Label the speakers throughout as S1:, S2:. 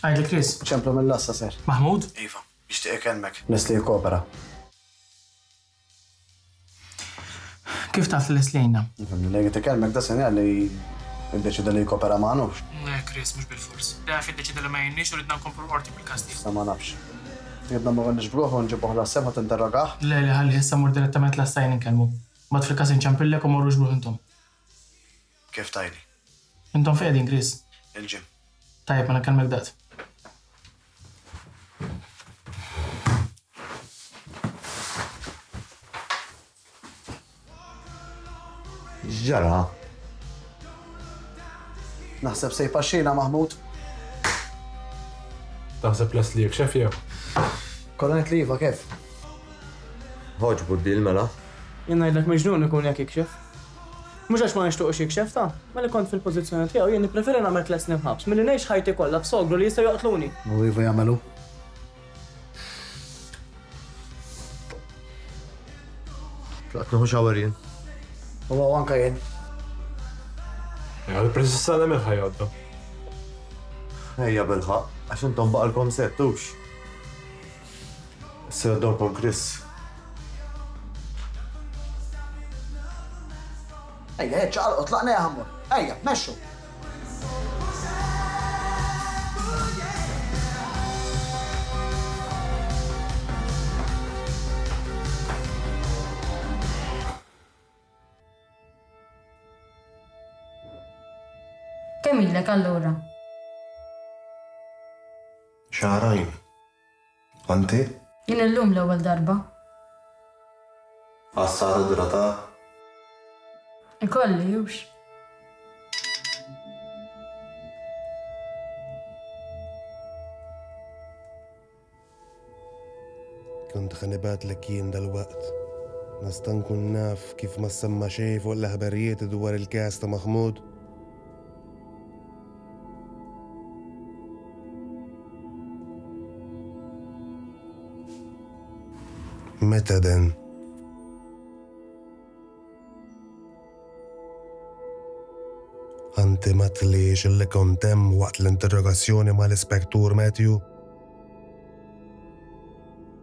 S1: Għajdi Chris.
S2: ċemplu mill-lassa, sir.
S1: Mahmud?
S2: Iva, jixtieq ikellmek. Lest li jikkopera.
S1: Kif taf li
S2: lest lejna? Nifhem li jekk ikellmek da sinjal li iddeċieda li jkopera ma' Anush.
S1: Le Chris, mhux bilfors. Daf iddeċieda li ma jgħinniex u ridna nkomplu l-Qorti bil-każ
S2: tiegħu. Issa ma nafx. Triedna mmorru nixbruh u nġibuh l-assain ħa tinterrogah?
S1: Le, le, ħalli issa mmur direttament l-assain inkellmu. Mbagħad fil-każ inċempillek u morru xbruh intom.
S2: Kif tajni?
S1: Intom fej qegħdin Chris?
S2: Il-gym.
S1: Tajjeb mela nkellmek daqt.
S3: X'ġara?
S2: Naħseb se jpaxxina Mahmud.
S4: Taħseb les li jekxef jew?
S2: Kolla ngħid li iva kif?
S3: Ħoġbu d-dil mela.
S5: Jien ngħidlek miġnun ikun jekk ikxef. Mhux għax ma nixtuqux jikxef, taf. Malli kont fil-pożizzjoni tiegħu, jien nippreferi nagħmel tliet snin ħabs milli ngħix ħajti kollha b'sogru li jistgħu joqtluni.
S2: U iva jagħmel
S3: hu. Xaqt nieħu xawer jien.
S2: U għaw anka jien.
S4: Għal prinsessa li minn ħajja
S3: Ejja bilħaq, għax intom baqalkom settux. Sir Don Juan Chris.
S2: Ejja, ejja, ċaqalqu, tlaqna ja Ħammur. Ejja, mexxu!
S6: Kemm ilek allura?
S7: Xahrajn. Anti?
S6: Jien illum l-ewwel darba.
S7: Għas-sara drataq?
S6: Ikolli,
S8: hux. Kont ħa nibgħatlek jien dalwaqt. Nista' nkun naf kif ma ssemma xejn fuq l-aħbarijiet dwar il-każ ta' Mahmoud? Meta
S6: dan?
S7: Anti ma tliex
S8: li kont hemm waqt l-interrogazzjoni mal-Ispettur Matthew?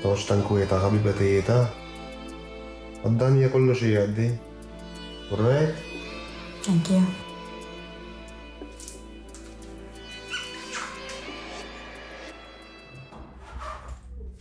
S8: Toċ ta'
S7: nkwieta ħabiba tejjeta. Għaddanja kollu xi jgħaddi. Right?
S6: Thank you.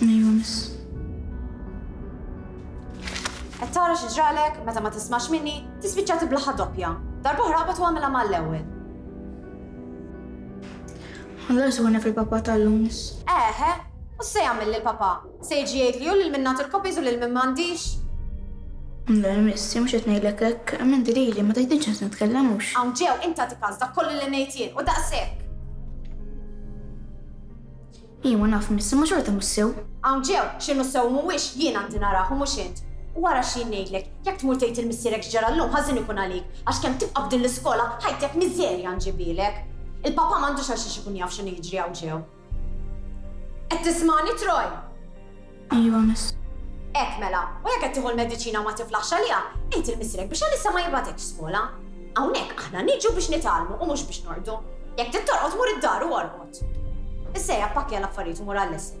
S6: Ejwa miss.
S9: Qed tara xi ġralek meta ma tismax minni, tispiċċa tiblaħa doppja. Darba oħra qabad u għamilha mal-ewwel.
S6: Ħallas għana fil-papa tal-lum miss.
S9: Eħe, u se jagħmel lil papa? Se jiġi jgħid li hu lil min nagħti l-kopiż u lil min m'għandix?
S6: Le, miss, mhux qed ngħidlek hekk, hemm inti lili ma tgħidilx qed nitkellem
S9: hux. Hawn ġew inta tikas dak kollu li ngħid jien u daqshekk.
S6: Iwa naf, miss, imma xorta mhux
S9: sew. Hawn ġew, x'inhu sew u mhuwiex, jien għandi narah u mhux int. U ara x'jien ngħidlek, jekk tmur tgħid lil missierek x'ġara llum ħażin ikun għalik, għax kemm tibqa' f'din l-iskola, ħajtek miżerja nġibilek. Il-papà m'għandux għalxiex ikun jaf x'inhu jiġri hawn ġew. Qed tismagħni, Troy?
S6: Ejwa, Miss.
S9: Hekk mela, u jekk qed tieħu l-mediċina u ma tiflaħx għaliha, għid il-Missierek biex Alyssa ma jibgħatekx skola. Hawnhekk aħna niġu biex nitgħallmu u mhux biex norqdu. Jekk trid torqod mur id-dar u orqod. Issa jappakja l-affarijiet u mur għal-lesson.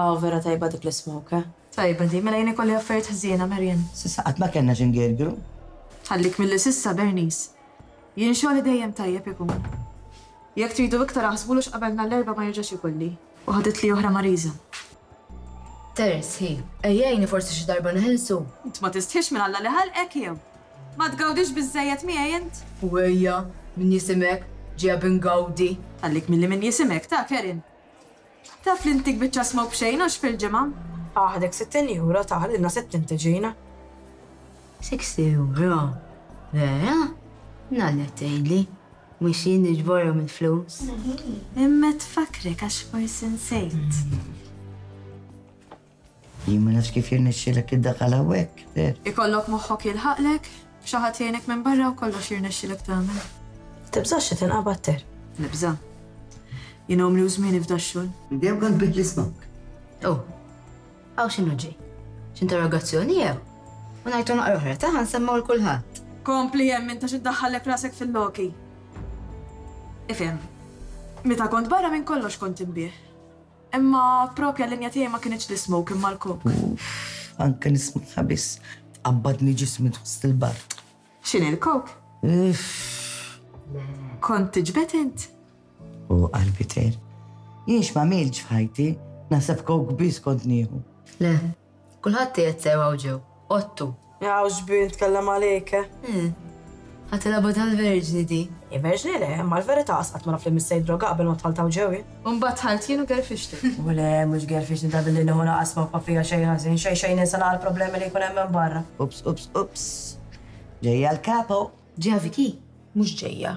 S10: Aw, vera tajba dik l-ismoke, eh? Tajba di, mela jien ikolli affarijiet ħżiena, Marian.
S11: S'issa qatt ma kellna xi ngirgru.
S10: Ħallik milli s'issa, Bernice. Jien xogħli dejjem tajjeb ikun. Jekk tridu iktar aħsbulu x'qabel nhar l-Erbgħa ma jerġax ikolli. U ħaditli oħra Marisa.
S12: Terz, hi, ejja għini forsi xi darba neħilsu.
S10: Int ma tistħix minn Alla li ħalqek jew? Ma tgawdix biżżejjed miegħi int?
S12: U ejja, minn jisimek, ġiegħ bi ngawdi.
S10: Għalik milli minn jisimek, ta, Kerim! Taf li ntik biċċa smoke b'xejn għax fil-ġimgħa.
S13: Aħdek sittin euro, ta, ħalilna sittin tiġina.
S12: Sixty euro? Vera? Nagħlaq tgħidli. Mhux jien niġborhom il-flus.
S10: Imma tfakkrek għax forsi nsejt.
S11: Jien ma nafx kif jirnexxielek tiddaħħal hawnhekk, le.
S10: Ikollok moħħok jilħaqlek, xi ħadd jgħinek minn barra u kollox jirnexxilek tagħmel.
S13: Tibżax li tinqabad ter.
S10: Nibża'. Jien għomri u żmieni f'dax-xogħol.
S11: Dejjem kont bidt l-ismak.
S12: U, hawn x'inhu ġej? X'interrogazzjoni jew? U ngħidtu naqra oħra ta' ħansemmgħu l kulħadd.
S10: Kompli hemm inta xi ddaħħallek rasek fil-loki. Ifhem. Meta kont barra minn kollox kont inbih. Imma propja l-linja tiegħi ma kinitx l-ismoke imma l-coke.
S11: Uff, anke nismaha biss tqabbadni ġismi tħoss il-barq.
S10: X'inhi l-coke? Uff. Kont tiġbed int?
S11: U qalbi tgħir. Jien x'm'għamiltx f'ħajti, naħseb coke biss kont nieħu.
S12: Le, Kulħadd qiegħed sew hawn ġew. Ottu.
S13: Hawn xbih nitkellem għalik, eh?
S12: Eh. Ħadd il-logħba tal-verġni di.
S13: Hi verġni le, imma l-verità qatt ma naf li missi jiddroga qabel ma dħalt hawn
S10: ġew hi. U mbagħad dħalt jien
S13: u gerfixtu. U le, mhux gerfixni ta' billi nieħu naqas ma bqa' fija xejn ħażin. Xejn xejn ninsa naqra l-problemi li jkun hemm hemm barra.
S11: Ups ups ups. Ġejja
S13: l-capo. Ġejja Vicky? Mhux ġejja.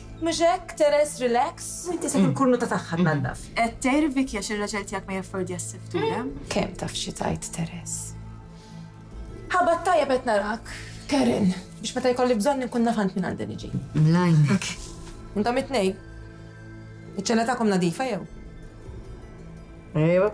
S13: Mhux hekk, Therese, relax.
S6: U inti
S13: se fil-kurnuta tagħha tnaddaf. Qed
S10: tgħir Vicky għax ir-raġel tiegħek ma jaffordja s-siftura.
S13: Kemm taf xi tgħid, Therese? Ħabat tajjeb qed narak. Karen, biex meta jkolli bżonn inkun naf għand min għandi niġi.
S12: Mlajnek.
S13: Intom it-tnejn. Iċ-ċella tagħkom nadifa jew?
S12: Ejwa.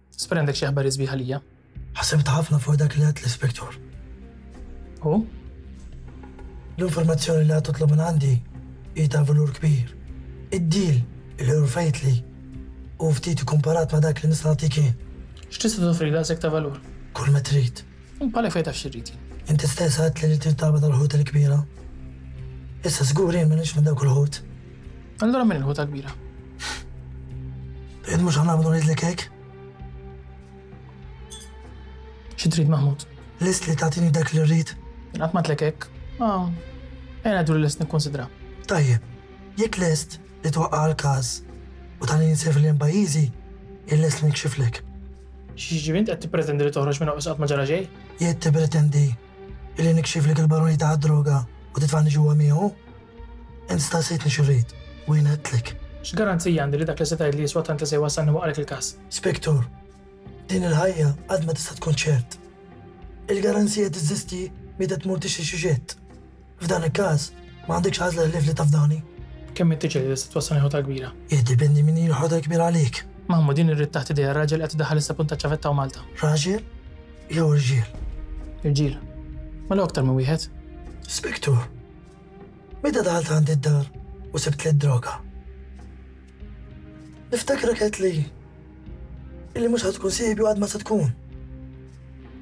S1: Sper għandek xi aħbar isbiħ għalija.
S14: Ħasibt ħafna fuq dak li għad l-ispektur.
S1: U?
S14: L-informazzjoni li għad titlob minn għandi hi ta' valur kbir. Id-dil li urfejt li u ftit ikkomparat ma' dak li nista' nagħtik jien.
S1: X'tista' toffri daqshekk ta' valur?
S14: Kull ma trid.
S1: Impala fejn taf xirriti.
S14: Inti stess għad li trid tagħmel tal-ħut il-kbira. Issa żgur jien m'iniex minn dawk il-ħut.
S1: Allora minn il-ħuta kbira.
S14: Ed mhux aħna għamlu li kek?
S1: Xi trid Mahmud?
S14: Lest li tagħtini dak li rrid?
S1: Qatt ma tlekek. Ah, ejna dur lest nikkonsidra.
S14: Tajjeb, jekk lest li twaqqa' l-każ u tal jinsef li pajjiżi, il-lest li nikxiflek.
S1: Xieġibint qed tippretendi li toħroġ minn oqsqat ma ġara ġej?
S14: Jed tippretendi li nikxiflek il-baroni ta' droga u titfani ġewwa miegħu? Int staqsejtni xi rrid u jiena għedtlek.
S1: X'garanzija għandi li dak li se tgħidli jiswa tant li se jwassalni waqrek il-każ?
S14: Spector, f'din il-ħajja qatt ma tista' tkun ċert. Il-garanzija teżisti meta tmur tixtri xi ġett. F'dan il-każ, ma għandekx għażla ħlief li tafdani.
S1: Kemm hi t-tiġri li se twassalni ħuta l-kbira?
S14: Jiddependi min hi l-ħuta l-kbira għalik.
S1: Mammu, din irrid taħt idejha raġel qed idaħħal is-sapun taċ-ċavetta u Malta.
S14: Raġel jew irġiel?
S1: Irġiel. Mela hu aktar minn wieħed.
S14: Spector, Meta daħalt għandi d-dar u sibt li d-droga. Niftakra qed li illi mhux ħad tkun sieħbi għad ma se tkun.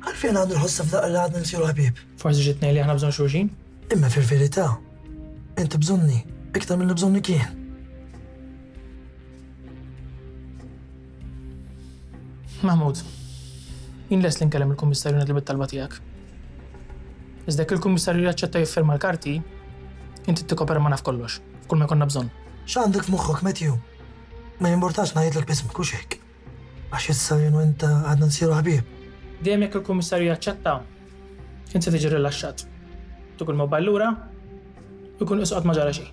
S14: Għalfejn għandu l-ħossa f'daqqa li għadna nsiru ħbieb.
S1: Forsi ġiet li aħna bżonn xulxin?
S14: Imma fil-verità, inti bżonni iktar mill-li bżonni kien.
S1: Mahmud, jien les li nkellem il-kummissarju nitlob it-talba tiegħek. Iżda jekk il-Kummissarju jaċċetta jiffirma l-karti, inti tikkopera ma' naf kollox, f'kull ma jkollna bżonn.
S14: X'għandek f'moħħok, Matthew? Ma jimbortax ngħidlek b'ismek, hux hekk? Għax issa jien u int għadna nsiru ħbieb.
S1: Dejjem jekk il-Kummissarju jaċċetta, int se tiġi rrilaxxat. Tieħu l-mobile lura u jkun qisu qatt ma ġara xejn.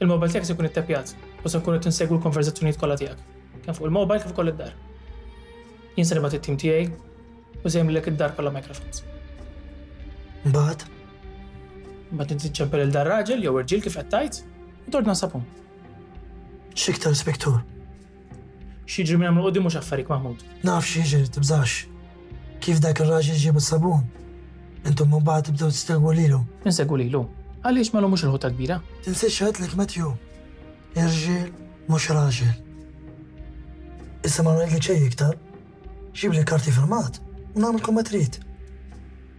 S1: Il-mobile tiegħek se jkun ittepjat u se nkunu qed insegwu l-konverżazzjonijiet kollha tiegħek, kemm fuq il-mobile kif ukoll id-dar. Jien se nibgħat it-tim tiegħi u se jagħmlilek id-dar kollha microphones.
S14: Mbagħad?
S1: Mbagħad inti ċempel il dar raġel jew irġiel kif qed tgħid u tordna sapun.
S14: X'iktar,
S1: Spiktur? Xieġri minn għamlu qoddim mux affarik Mahmud.
S14: Naf xieġri, tibżax. Kif dak il-raġel ġibu sabun? Intom minn baħt tibdew t-stegwu lilu.
S1: Insegwu lilu. Għaliex malu mux il-ħuta kbira?
S14: Tinsiex xaħetlek Matthew. Irġil mux raġel. Issa ma għedli ċej iktar. Ġibli karti firmat, namilkom ma trid.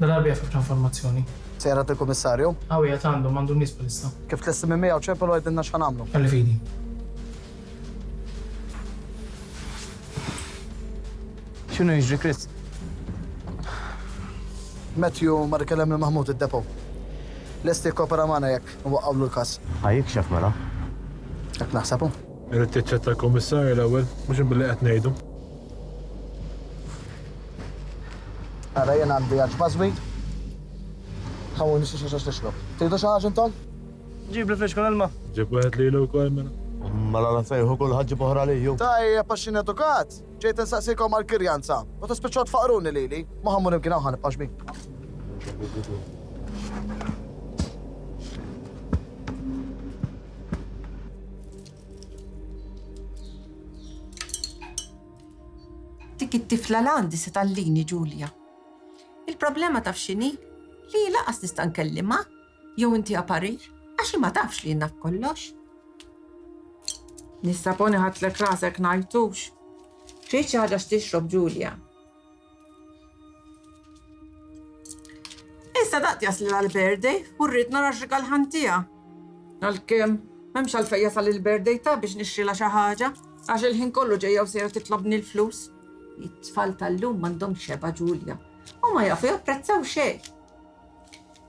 S1: Dal-għarbi jaf ħafna informazzjoni. Se jgħid
S15: il-Kummissarju. Hawn
S1: qiegħed għandu, m'għandu nies bħalissa.
S15: Kif tlesti minn miegħu ċempel u għidilna x'ħa nagħmlu.
S1: Ħalli fidi.
S15: X'inhu jiġri Chris? Matthew ma rikellem li Mahmud id-depo. Lesti kopera magħna jekk nwaqqgħu l-każ.
S3: Ħajjik xef mela.
S15: Jekk naħsebu.
S4: Irrid tiċċetta l-Kummissarju l-ewwel, mhux imbilli qed ngħidu.
S15: Ara jien għandi għaġba żbit. Ħaw nixtieq xi ħaġa nixrob. Tridu xi
S5: ħaġa intom? Ġibli flixka l-ilma.
S4: Ġib wieħed lili wkoll mela.
S3: Mela la nsejħu kulħadd ġib oħra liju. Tajjeb
S15: għax jien edukat. Ġejt insaqsikom għall-kirjanza. U tispiċċaw tfaqruni lili. Ma ħa mmur imkien hawn ħa nibqa' xbin.
S16: Dik it-tifla l-għandi se tallini Ġulja. Il-problema taf x'inhi li laqas nista' nkellimha jew inti parir għax ma tafx li naf kollox. Nista' poni ħatlek rasek ngħajtux. Trid xi ħaġa x'tixrob Ġulja? Issa daqt jasli l-birthday u rrid nara x'rigal ħantija. Għalkemm, m'hemmx għalfejn jasal il-birthday ta' biex nixtrilha xi ħaġa, għax il-ħin kollu ġejja u sejra titlobni l-flus. It-tfal tal-lum m'għandhomx xebgħa, Julia, u ma jafu japprezzaw
S9: xejn.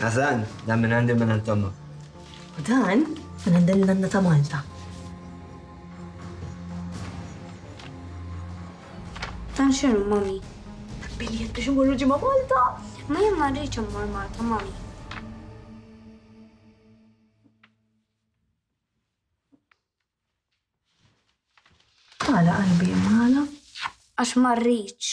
S17: Għazan, dan minn għandi minn għand ommok.
S10: U dan minn għand il-nanna ta' Malta.
S6: Dan xinu, mami?
S10: Biljet biex imorru ġimma Malta?
S6: Ma jien ma rridx immur Malta, mami.
S10: Għala qalbi għala?
S6: Għax ma rridx.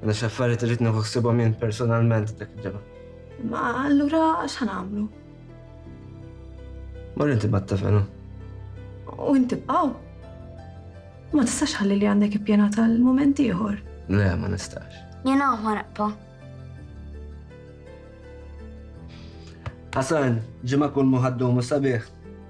S17: Għana xaffariet irrit neħu ħsibhom jien personalment dak il-ġemma.
S10: Ma allura x'ħan għamlu?
S17: Morri inti batta fena.
S10: U inti bqaw? Ma tistax ħalli li għandek ippjena tal-moment ieħor.
S17: Le, ma nistax.
S6: Jena ma naqpa.
S1: Hasan, ġimma
S15: kull muħaddu
S1: mu sabiħ.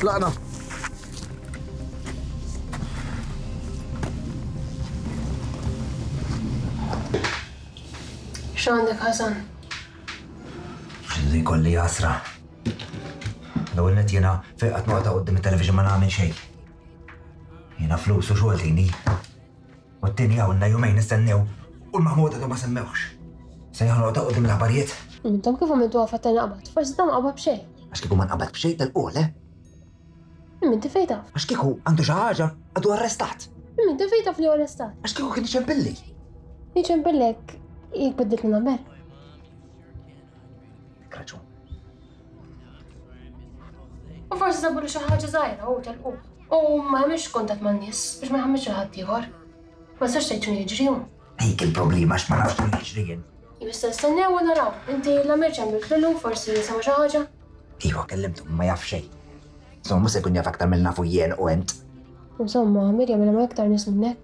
S15: Tlaqna.
S18: X'għandek Ħasan?
S19: Li kolli jasra. L-ewwel net jiena fejn qatt noqgħod qudiem it-television ma nagħmel xejn. Jiena flus u xogħol tini. U t-tieni hawn la jumejn nistennew u l-Maħmud għadu ma semmewhx. Se joħnoq ta' quddiem l-aħbarijiet.
S18: Intom kif għamiltu għafat ta' nqabad? Forsi ta' ma nqabad b'xejn.
S19: Għax kieku ma nqabad b'xejn telquh, le?
S18: Imma inti fejn taf?
S19: Għax kieku għandu xi ħaġa għadu arrestat.
S18: Imma inti fejn taf li arrestat?
S19: Għax kieku kien
S18: iċempilli. Iċempillek jekk biddit minn għamel. Kraġun. U forsi sabu li xi ħaġa żgħira u telquh. U ma għamilx kuntatt man-nies biex ma jħammilx lil ħaddieħor. Ma nistax tgħid x'inhu jiġri hu.
S19: Dik hi l-problema għax ma nafx x'inhu jiġri jien.
S18: Jien nista' nistennew u naraw. Inti la mhirtx għamilt lilu forsi sema' xi ħaġa?
S19: Iva kellimtu imma ma jaf xejn. Insomma mhux se jkun jaf aktar milli nafu jien u int.
S18: Insomma, Miriam jagħmilha ma' iktar nies minnek.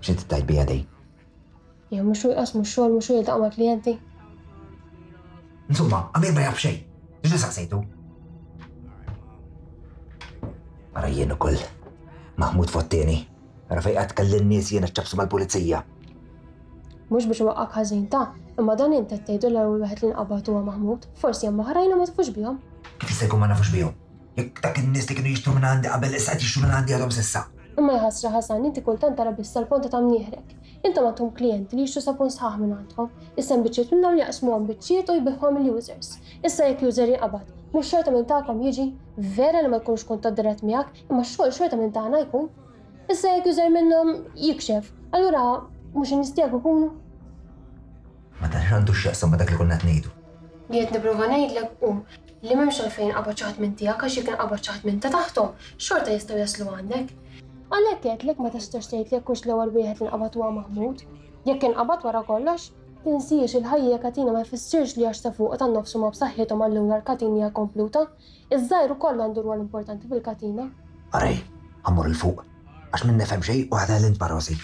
S19: X'inti tgħid biha din?
S18: Jew mhux u jqassmu x-xogħol, mhux u jiltaqgħu mal-klijenti.
S19: Insumma, Amir ma jaf xejn. Diġa saqsejtu. Ara jien ukoll. Mahmud fotteni. Ara fejqa tkelli n-nies jiena ċċabsu mal-pulizija.
S18: Mhux biex waqqak ħażin ta', imma dan int qed tgħidu l-ewwel wieħed li nqabad huwa Mahmud, forsi hemm oħrajn ma tafux bihom.
S19: Kif jista' jkun ma nafux bihom? Jekk dak in-nies li kienu jixtru minn għandi qabel issa qed jixtru minn għandi għadhom s'issa.
S18: Imma ja ħasra Ħasan, inti kultant tara biss sal-ponta ta' mnieħrek. Intom għandkom klijenti li jixtru sapun sħaħ minn għandkom. Issa hemm biċċiet minnhom li jaqsmuhom biċċiet u jbigħhom il-users. Issa jekk user jinqabad, mhux xorta minn tagħkom jiġi? Vera li ma jkunux kuntatt dirett miegħek, imma x-xogħol xorta minn tagħna jkun. Issa jekk user minnhom jikxef, allura mhux in-nies tiegħek ikunu?
S19: Ma tantx għandu x'jaqsam ma' dak li konna qed ngħidu.
S18: Li qed nipprova ngħidlek hu li m'hemmx għalfejn inqabad xi ħadd minn tiegħek għax jekk inqabad xi ħadd minn ta' taħthom, xorta jistgħu jaslu għandek. Għalhekk għedtlek ma tistax tgħid li jekk hux l-ewwel wieħed li nqabad huwa maħmud. Jekk inqabad wara kollox, tinsiex, il-ħajja hija katina ma jfissirx li għax ta' fuq u ta' nofs huma b'saħħithom allura l-katina hija kompluta. Iż-żgħir ukoll għandu rwol importanti fil-katina.
S19: Arej, ħa mmur 'il fuq, għax min nifhem xejn u ħadha lil nparosi.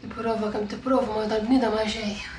S18: Tipprova kemm tipprova ma dal-bnieda ma xejn.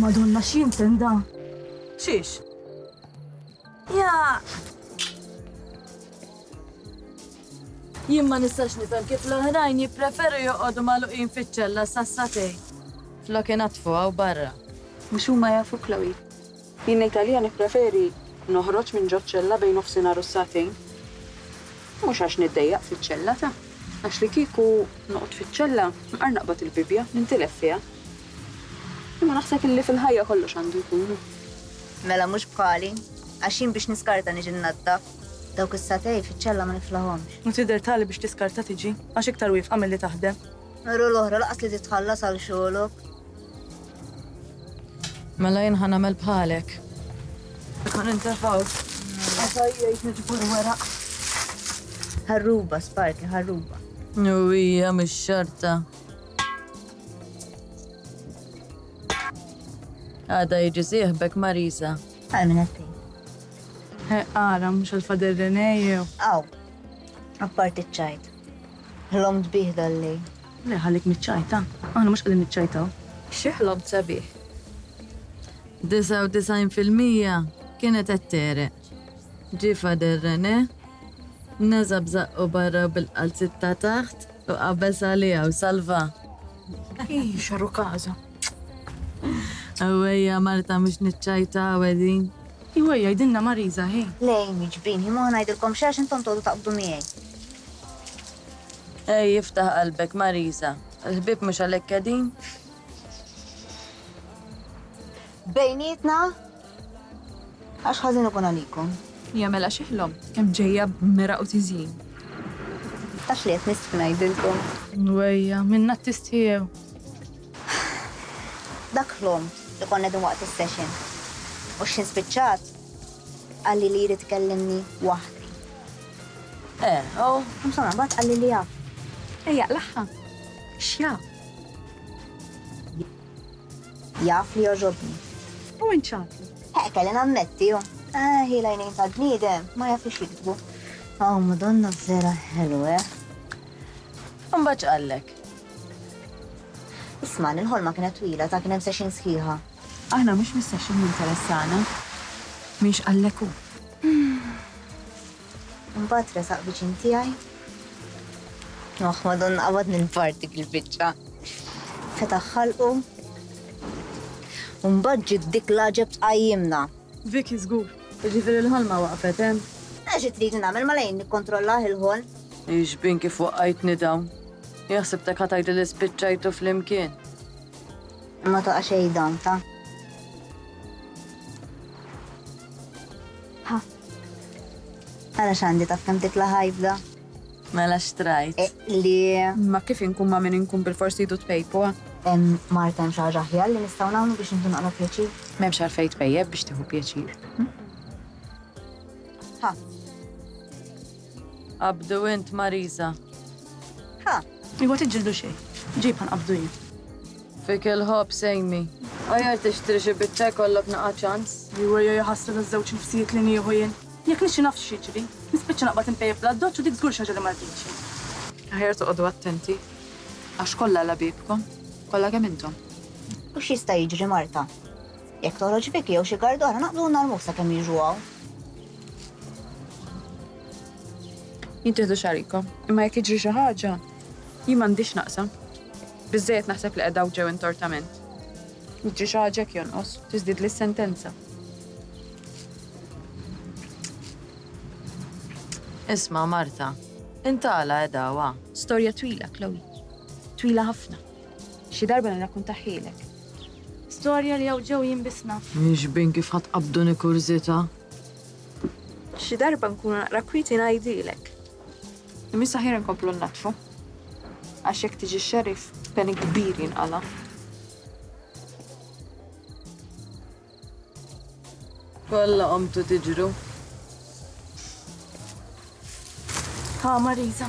S20: Madonna xim tenda. Xiex? Ja.
S21: Jien ma nistax nifhem kif l-oħrajn jippreferu joqogħdu magħluqin fiċ-ċella sassatej. Flok inatfu għaw barra.
S20: Mhux huma jafu Chloe. Jien ngħid għalija nippreferi noħroġ minn ġoċ-ċella bejn nofsinhar u s-sagħtejn. Mhux għax niddejjaq fiċ-ċella, ta. Għax li kieku noqgħod fiċ-ċella, nqar naqbad il-Bibbja, nintilef fiha. Imma naħseb illi fil-ħajja kollox għandu jkun hu.
S12: Mela mhux bħali. Għax jien biex niskarta niġi nnaddaf. Dawk is-sagħtejn fiċ-ċella ma niflahomx.
S20: U tidher tali biex tiskarta tiġi, għax iktar wieqfa milli taħdem.
S12: Mera u l-oħra, lanqas li titħallas għal xogħlok.
S21: Mela jien ħa nagħmel bħalek.
S20: Ħa nintefgħu. Għażaj jgħid niġbur weraq.
S12: Ħarruba, Sparky, ħarruba.
S21: Nujja, mhix xorta. Għada jiġi sieħbek Marisa.
S12: Għal minn għatti.
S20: Għara, mux għal-fader Renejo.
S12: Għaw, apparti ċajt. Hlom dbiħ dalli.
S20: Alla jħallik miċ-ċajta. Aħna mhux qegħdin niċċajtaw.
S21: Xi ħlom sabiħ. 99 fil-mija kienet qed tegħreq. Ġie Father René, neża' b'żaqqu barra u bil-qalziet ta' taħt u qabeż għaliha u salvaha.
S20: Hi, xarru każha.
S21: Awwejja, Marta, mhux niċċajtaw qegħdin. Iwejja, għidilna Marisa, hi.
S22: Le, Amy, ġbini, ma ngħidilkomx għax intom tgħodu taqbdu miegħi.
S21: Ej iftaħ qalbek Marisa, il-ħbieb mhux għalhekk qegħdin.
S22: Bejnietna għax ħażin ikun għalikom.
S20: Hija mela xi ħlom, kemm ġejja b'meraq u tiżjin.
S22: Taf li qed nistħi ngħidilkom.
S21: Nwejja, minna t-tistħiew.
S22: Dak ħlom li konna qegħdin waqt is-session. U x'ħin spiċċat, qalli li jrid ikellimni waħdi.
S21: Eh, oh.
S22: Insomma, mbagħad qalli li jaf.
S20: Ejja, laħħa. X'jaf?
S22: Jaf li joġobni.
S20: U inċati.
S22: Eh, kelli nammetti, oh. Eh, hi lajnin ta' bniedem, ma jafux jikbu. Oh, madonna vera ħelu, eh.
S21: Mbagħad qallek.
S22: Isma' l-ħolma kienet twila ta' kien hemm session sħiħa.
S20: Aħna mhux mistexxin jinteressana. Mhix għallek
S22: hu. Imbagħad resaq viċin tiegħi. Ohh Madonna qabad minn fart dik il-biċċa. Fetaħ ħalqu. U mbagħad ġiet dik l-għaġeb tqajjimna.
S21: Vicky żgur. Jiġifieri l-ħolma waqfet, hemm?
S22: Mela xi tridni nagħmel, mela għinni kkontrollah il-ħolm.
S21: Hi xbin kif waqqajtni dawn. Jaħsibtek ħa tgħidli li spiċċajtu flimkien?
S22: Ma toqa' xejn donta. Ħa. Ara x'għandi taf kemm tikla ħajbda.
S21: Mela x'trajt?
S22: E, li.
S20: Ma kif inkun ma' min inkun bilforsi jdu tpejpuha.
S22: Hemm Marta hemm xi ħaġa aħjar li nistgħu nagħmlu biex intu naqra pjaċir?
S20: M'hemmx għalfejn tpejjep biex tieħu pjaċir.
S22: Ħa.
S21: Qabdu int Marisa.
S22: Ħa!
S10: Iwa tiġġieldu xejn. Ġibha nqabdu jien.
S21: Fik il-ħobż Amy. Aħjar tixtri xi biċċa jkollok naqa' ċans.
S10: Iwa jew iħassru taż-żewġ ħbsijiet li nieħu jien. Jekk nixxi naf x'jiġri. Nispiċċa naqbad inpejjep bla doċċ u dik żgur xi ħaġa li ma rridx
S20: jien. Aħjar toqogħdu attenti. Għax kollha labiebkom. Kollha kemm intom.
S22: U x'jista' jiġri Marta? Jekk toħroġ Vicky jew xi gard oħra naqbdu u narmuk sakemm jiġu hawn.
S20: Jien tieħdu xarikom, imma jekk jiġri xi ħaġa, jien m'għandix naqsa. Biżżejjed naħseb li qed dawk ġew intortament. Jiġri xi ħaġa jekk jonqos, tiżdiedli s-sentenza.
S21: Isma', Marta, int għala qed hawn?
S20: Storja twila, Chloe. Twila ħafna. Xi darba nirrakkuntahielek.
S10: Storja li hawn ġew jien
S21: biss naf. Nixbin kif ħadd qabduni kurżità.
S10: Xi darba nkunu naqra kwieti ngħidilek.
S20: Imissa ħjar inkomplu nnaddfu. Għax jekk tiġi xerif, peni kbir jinqala.
S21: Kolla qomtu tiġru.
S10: Ha, Marisa.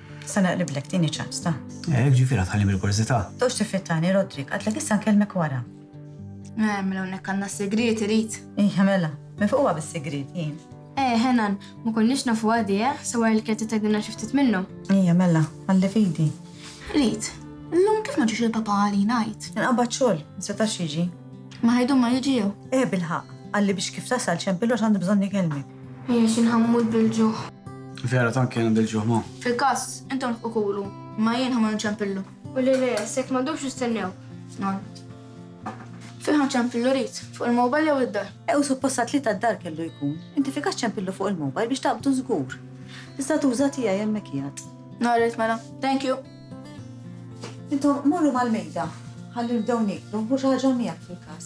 S11: Sa naqliblek tieni ċans ta.
S23: Eh, ġifiera tħalli mill-kurżità.
S11: Tux tiffittani Rodrik, qatlek issa nkellmek wara.
S6: Eh, mela hawnhekk għandna s-sigriet irid.
S11: Ija mela, mifquha bis-sigriet jien.
S6: Eh, Henan, ma konniex nafu għadi, eh, sewa il-kerti tgħidilna xi ftit minnu.
S11: Ija mela, għalli fidi.
S6: Rit, illum kif ma ġiex il-papa għali ngħid?
S11: Inqabad xogħol, nsetax jiġi.
S6: Ma ħajdu ma jiġi jew.
S11: Eh, bilħaq, għalli biex kif tasal ċempillox għandi bżonn nikelmek.
S6: Ejja xi nħammud bil-ġuħ.
S23: Vera tant kien hemm
S6: bil-ġuħ ma. Fil-każ, intom lħqu kulu, imma jien ħammur nċempillu. U lil Elias, jekk m'għandhomx jistennew, ngħid. Fejn ħa nċempillu rit, fuq il-mobile jew id-dar?
S11: Hu suppost sat-tlieta d-dar kellu jkun. Inti fil-każ ċempillu fuq il-mobile biex taqbdu żgur. Tista' tuża tiegħi hemmhekk qiegħed.
S6: Ngħarret mela. Thank you.
S11: Intom morru mal-mejda, ħalli nibdew nieklu, ħu xi ħaġa miegħek fil-każ.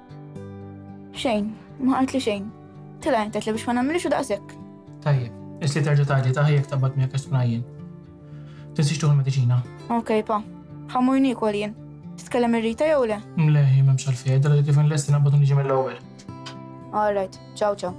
S6: Xejn, ma qaltli xejn. Tela' intet li biex ma nagħmilx u daqshekk.
S1: Tajjeb, is li terġa' tgħidli ta' ħajjek tabad miegħek għax tkun għajjien. Tinsiex tuħu l-mediċina.
S6: Ok, pa. Ħammur niekol jien. Titkellem ir-Rita jew le?
S1: Le, jien m'hemmx għalfejn, għidilha li kif inlesti naqbad u niġi mill-ewwel.
S6: All right, ciao ciao.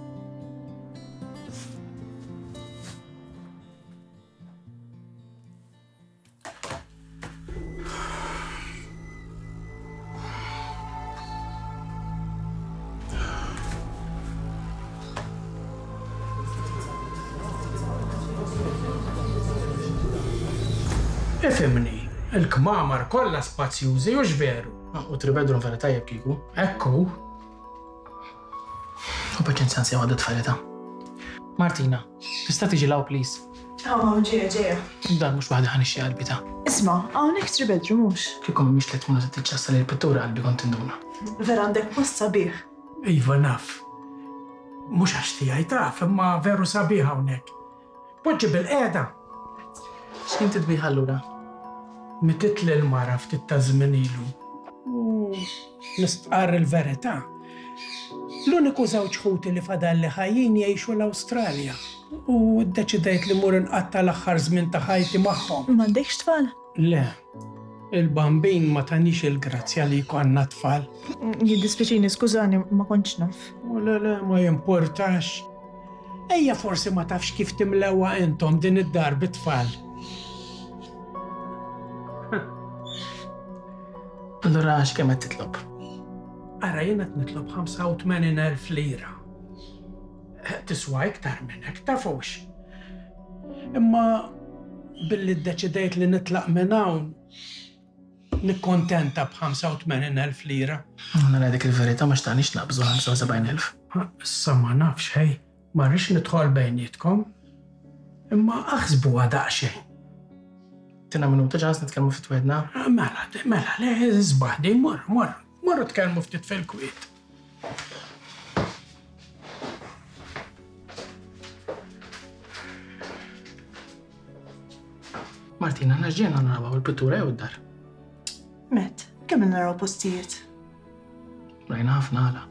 S24: Ifhimni, il-kmamar kollha spazjużi hux veru?
S1: U three bedroom vera tajjeb kieku.
S24: Ekku.
S1: U paċenzja nsejħu għadu tfajlita. Martina, Tista' tiġi 'l hawn please?
S25: Hawn hawn ġejja
S1: ġejja. F'dar mhux waħdi ħa nixxi qalbi ta'.
S25: Isma', hawnhekk three bedroom mhux?
S1: Kieku ma mhix tliet munnata tiċċassa lil pittura qalbi kont induna.
S25: Vera għandek post sabiħ.
S24: Iva naf. Mhux għax tiegħi taf imma veru sabiħ hawnhekk. Poġġi bilqiegħda.
S1: X'ħin titbih allura?
S24: Mitiet lil mara ftit ta' żmien ilu. U. Nistqarr il-verità, l-uniku żewġ ħuti li fadalli ħajjin jgħixu l-Awstralja u ddeċidejt li mmur inqatta' l-aħħar żmien ta' ħajti magħhom.
S25: M'għandekx tfal?
S24: Le. Il-Bambin ma tanix il-grazzja li jkollna tfal.
S25: Jiddispjaċini, skużani, ma kontx naf.
S24: O le le, ma jimpurtax. Ejja forsi ma tafx kif timlewha intom din id-dar bit-tfal.
S1: Allura x'kemm qed titlob?
S24: Ara jien qed nitlob 85,000 lira. Tiswa iktar minn hekk, taf hux. Imma billi ddeċidejt li nitlaq minn hawn, nikkuntenta b'85,000 lira.
S1: Mela dik il-verità ma xtaqniex naqbżu 75,000.
S24: Issa ma nafx, ħej. Ma rridx nidħol bejnietkom, imma aħsbuha daqsxejn.
S1: Tina minuta ċans nitkellmu ftit waħedna?
S24: Mela, mela, le, isbaħ din, morru, morru, morru tkellmu ftit fil-kwiet.
S1: Martina, naġġiena naraw il-pittura jew id-dar?
S25: Met, kemm naraw postijiet?
S1: Rajna ħafna għala.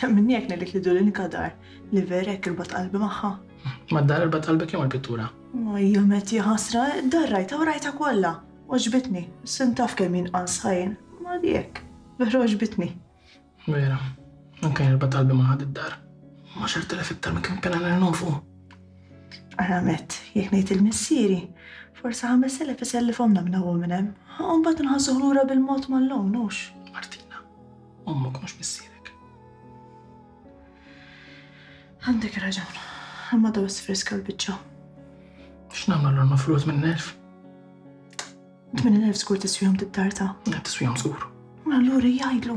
S25: Temminni jekk ngħidlek li Dulinka dar li vera hekk irbat qalbi magħha.
S1: Ma dar irbat qalbek jew il-pittura?
S25: Ma hija metti ħasra, dar rajta u rajta kollha. Oġbitni, sin taf kemm jien qansħajn, ma di hekk. Vera oġbitni.
S1: Vera, anke irbat qalbi magħha id-dar. Ma xar telef iktar minn kemm kellha nirnofu.
S25: Ara met, jekk ngħid il-missieri, forsi ħames elef isellifhom na minn hawn u minn hemm. U mbagħad nħassuh lura
S1: bil-mod mal-lawn, hux? Martina, ommok mhux missierek.
S25: Għandek raġun, imma daw sfriska l-biċċa.
S1: X'nagħmel għandna frut minn elf?
S25: Tmien elf żgur tiswihom tittarta.
S1: Tiswihom żgur.
S25: Allura jgħidlu.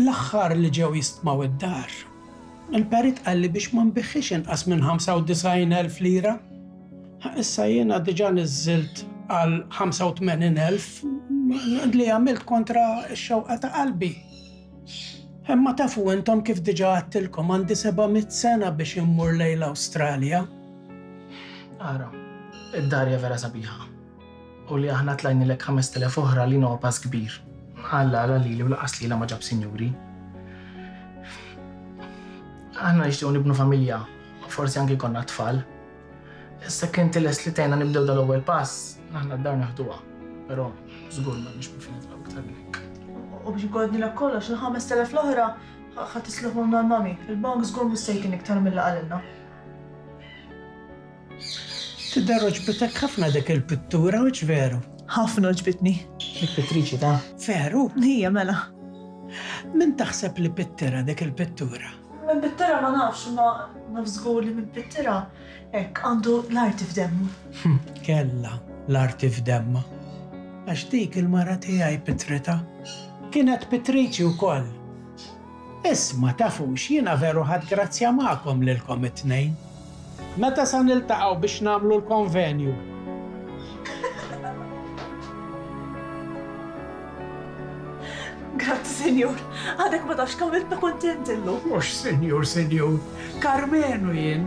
S24: L-aħħar li ġew jistmaw id-dar, il-perit qalli biex ma nbigħhiex inqas minn 95,000 lira. Issa jiena diġà niżżilt għal 85,000 li għamilt kontra x-xewqa ta' qalbi. Imma tafu intom kif diġà għedtilkom għandi 700 sena biex immur lejn l-Awstralja.
S1: Ara, id-dar hija vera sabiħa. U li aħna tlajnilek ħamest elef oħra lina huwa pass kbir. Alla għala lili u laqas lilha ma ġab sinjuri. Aħna nixtiequ nibnu familja, forsi anki konna tfal. Issa kien tiles li tgħinna nibdew dal-ewwel pass, aħna d-dar naħduha, però żgur ma nix mifin nitlaw iktar minnek.
S25: U biex godni l kollox, il-ħames telef l-oħra ħat isluħu l-mami. Il-bank żgur mistejkin iktar mill-laqalilna.
S24: Tidher għoġbitek ħafna dik il-pittura mhux veru?
S25: Ħafna għoġbitni.
S1: Il-pittriċi ta'?
S24: Veru?
S25: Hija mela.
S24: Min taħseb li pittira dik il-pittura?
S25: Min pittira ma nafx imma naf żgur li min pittira hekk għandu l-arti f'demmu.
S24: Kellha l-arti f'demmha. Għax dik il-mara tiegħi pittritha. Kienet pittriċi wkoll. Isma' tafux jiena veru ħadt grazzja magħkom lilkom it-tnejn. Meta sa niltaqgħu biex nagħmlu l-konvenju?
S25: Grazzi, Sinjur. Għadek ma tafx kemm iltna kuntent illum.
S1: Mhux Sinjur, Sinjur. Karmenu jien.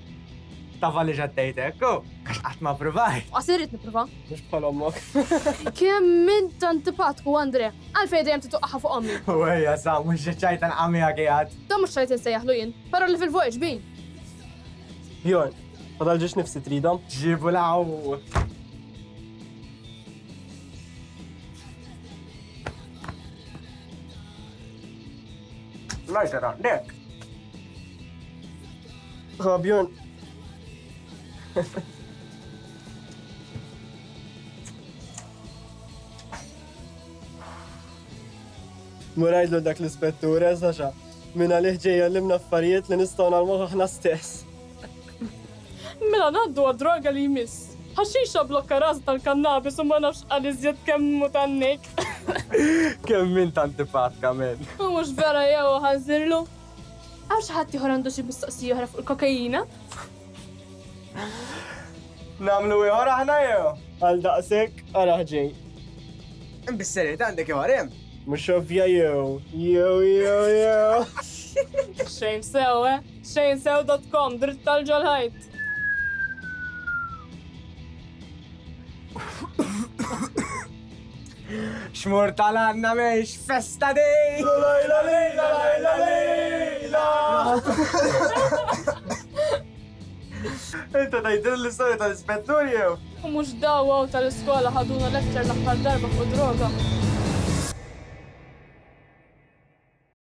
S24: Tava li ġaddejtek, go! Għax qatt ma provajt.
S26: Għas irrid
S24: nipprova. Mhux bħal ommok.
S26: Kemm int antipatku, Andre. Għalfejn dejjem tituqqaħa fuq ommi.
S24: U ejja sa, mhux xi ċajt nqamija
S26: qiegħed. Dan mhux ċajt insejjaħlu jien, però li fil-vojġ bi.
S24: Bjorn, ma talġiex nifsi tridhom? Ġibu law. Lajta ta' dek. Fabjon. Murajdlu dak l-ispettur, eżaxa, minna liħġeja l-imna affarijiet li nistaw nalmuħ aħna stess.
S26: Mela naddu għad-droga li jmiss. Ħaxixa blokka raz tal-kannabis u ma nafx għal-iżjed kemm mutannik.
S24: Kemm minn tanti patka,
S26: men. Mux vera jew ħazirlu. Hawn xi ħadd ieħor għandu xi mistoqsija oħra fuq il-kokaina?
S24: Nagħmlu ieħor aħna jew? Għal daqshekk, araħ ġej. Imbisser għandek ieħor hemm? Mhux ovvja jew, jew jew jew.
S26: Xejn sew, eh? Xejn sew dot com, dritt tal-ġolħajt.
S24: X'mur tal-għanna mhix festa dei! Inta tgħidilna l-istorja tal-ispettur jew?
S26: U mhux daw hawn tal-iskola ħaduna lecture l-aħħar darba fuq id-droga?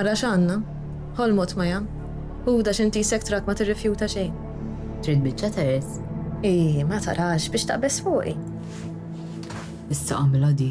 S21: Ara x'għandna. Ħolmot Maya. Huda xi ntisek trak ma tirrifjuta xejn.
S12: Trid biċċa ters?
S21: Hi ma tarax biex taqbeż fuqi.
S12: Issa agħmilha di.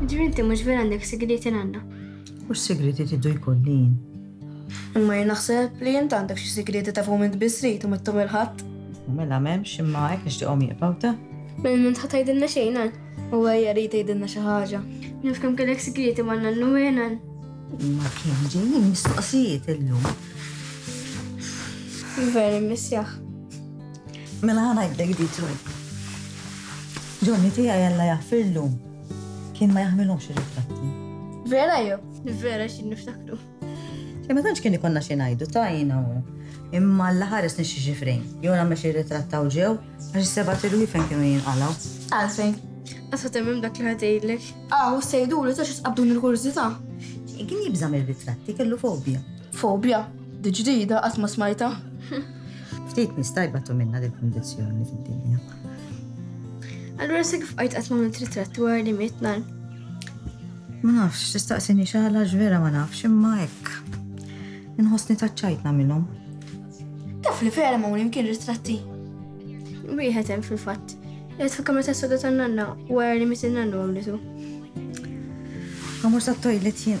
S6: Ġri inti mhux vera għandek sigrieti nanna.
S11: U s-sigrieti tiddu jkun li jien.
S6: Imma jien naħseb li jien għandek xi sigrieti ta' fuq minn tbissrit u mittum il-ħadd.
S11: U mela m'hemmx imma hekk nixtieqhom jibqgħu ta'.
S6: Minn minn tħadd tgħidilna xejn għal. U għajja rrid tgħidilna xi ħaġa. Naf kemm kellek sigrieti ma' nannu wien għal.
S11: Ma kien ġejjin mistoqsijiet illum.
S6: Vera missjaħ.
S11: Mela ħa ngħidlek di Joe. Johnny tiegħi Alla jaħfirlu kien ma jaħmilhomx ir-ritratti.
S6: Vera jew? Vera xi niftakru.
S11: Xi ma tantx kien ikonna xi ngħidu tajna u imma l ħares nixxi xi frejn. Jew nagħmel xi ritrattaw ġew għax seba' tilwifen kienu jinqalgħu.
S6: Għalfejn. Għasħat hemm dak li ħatejlek. Aw, ah, sejdulu ta' xi tqabdun il-kurżità.
S11: Kien jibżam ir-ritratti kellu fobja.
S6: Fobja? Di ġdida qatt ma smajta.
S11: Ftit nies tajba tu minna dil kundizzjoni fid-dinja.
S6: Allura se kif qajt qatt ma tritratti wara li miet nar?
S11: Ma nafx, tistaqsini xala ġvera ma nafx imma hekk. Inħossni taċċajtna minnhom.
S6: Taf li vera ma unim kien ritratti. Wieħed hemm fil-fatt. Qed fil-kamra ta' soda ta' nanna wara li miet nannu għamlitu.
S11: Għamur sa' toilet jien.